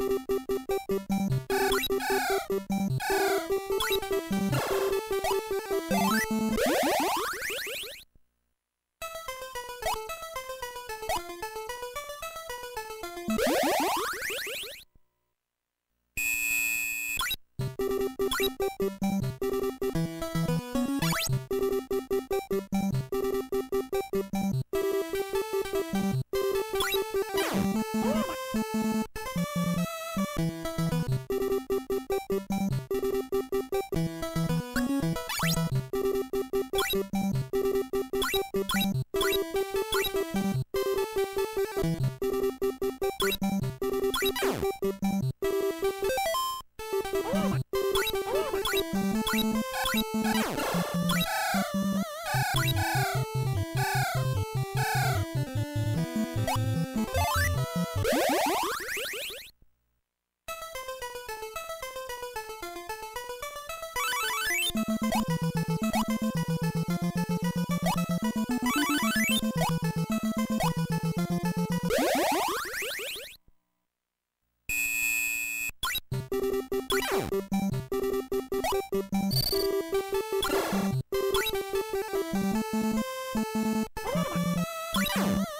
you you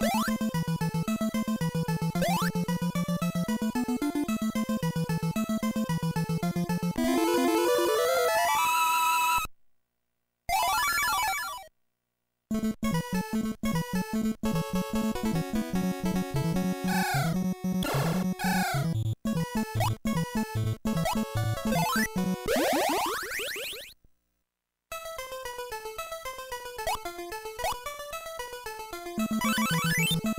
you you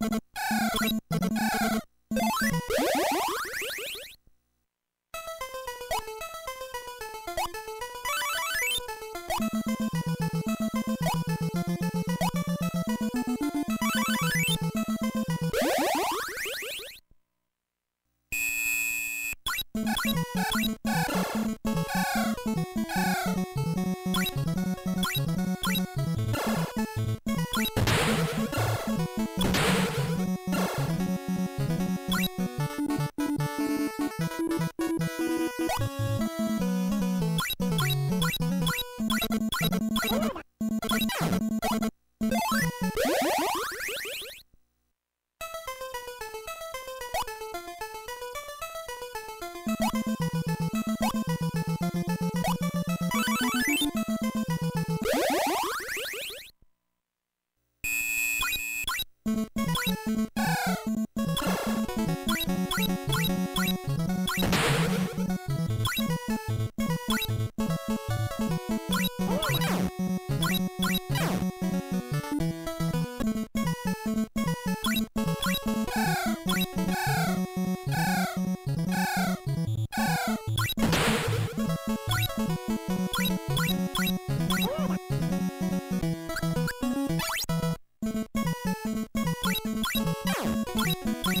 Thank you.